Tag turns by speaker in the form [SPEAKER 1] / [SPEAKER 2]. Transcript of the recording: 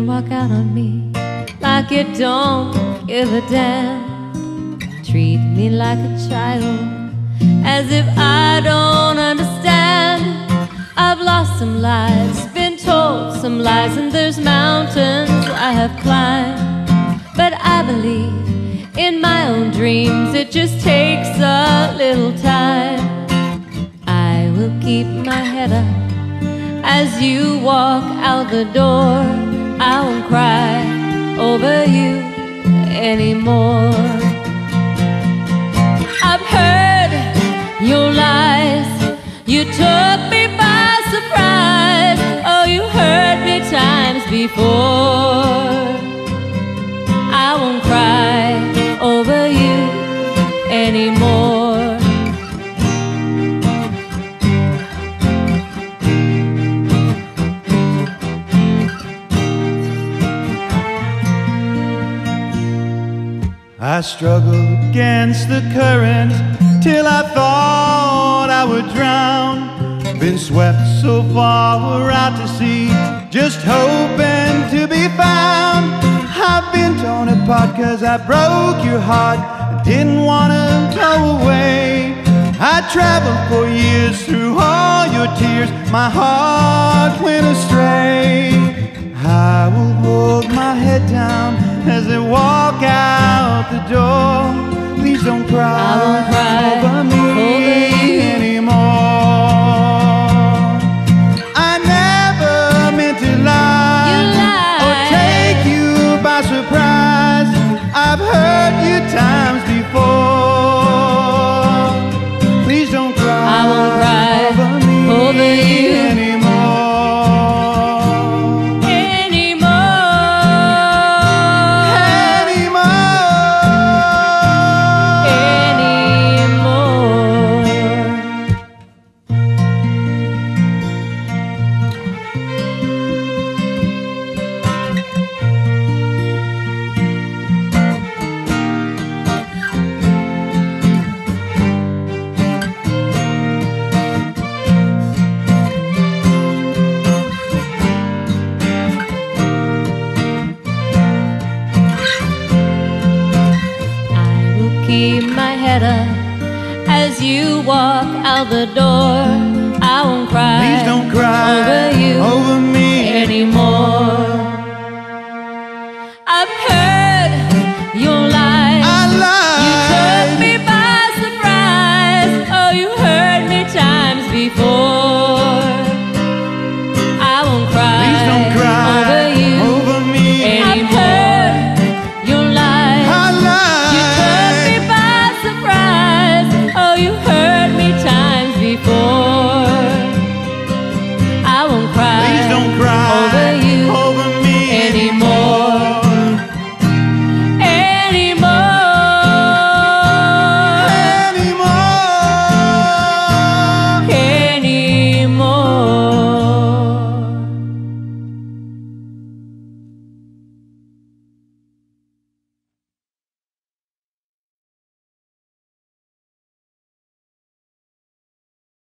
[SPEAKER 1] walk out on me like you don't give a damn. Treat me like a child, as if I don't understand. I've lost some lives, been told some lies, and there's mountains I have climbed. But I believe in my own dreams, it just takes a little time. I will keep my head up as you walk out the door. Anymore. I've heard your lies, you took me by surprise. Oh, you hurt me times before. I won't cry over you anymore.
[SPEAKER 2] I struggled against the current till I thought I would drown. Been swept so far out to sea, just hoping to be found. I've been torn apart cause I broke your heart and didn't wanna go away. I traveled for years through all your tears, my heart went astray. Please
[SPEAKER 1] keep my head up as you walk out the door. I won't cry.
[SPEAKER 2] Please don't cry